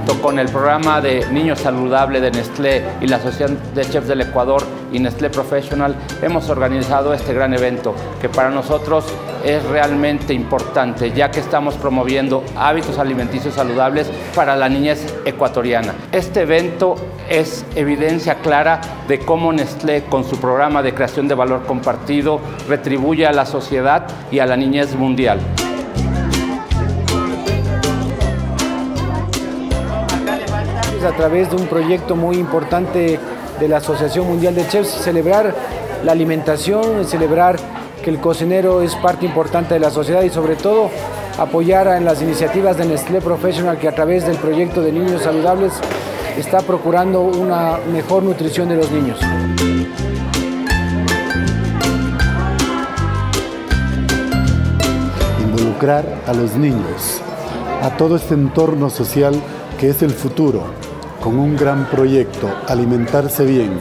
junto con el programa de Niños Saludable de Nestlé y la Asociación de Chefs del Ecuador y Nestlé Professional, hemos organizado este gran evento que para nosotros es realmente importante, ya que estamos promoviendo hábitos alimenticios saludables para la niñez ecuatoriana. Este evento es evidencia clara de cómo Nestlé, con su programa de creación de valor compartido, retribuye a la sociedad y a la niñez mundial. A través de un proyecto muy importante de la Asociación Mundial de Chefs, celebrar la alimentación, celebrar que el cocinero es parte importante de la sociedad y sobre todo apoyar en las iniciativas de Nestlé Professional que a través del proyecto de niños saludables está procurando una mejor nutrición de los niños. Involucrar a los niños, a todo este entorno social que es el futuro, con un gran proyecto, alimentarse bien,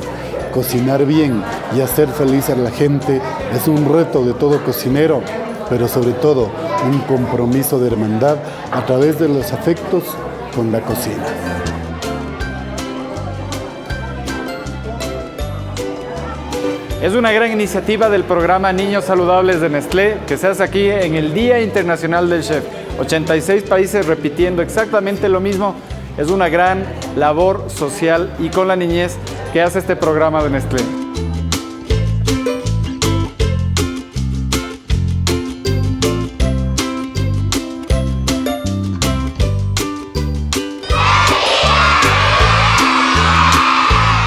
cocinar bien y hacer feliz a la gente es un reto de todo cocinero, pero sobre todo un compromiso de hermandad a través de los afectos con la cocina. Es una gran iniciativa del programa Niños Saludables de Nestlé que se hace aquí en el Día Internacional del Chef. 86 países repitiendo exactamente lo mismo. Es una gran labor social y con la niñez que hace este programa de Nestlé.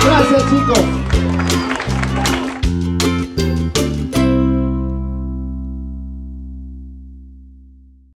Gracias chicos.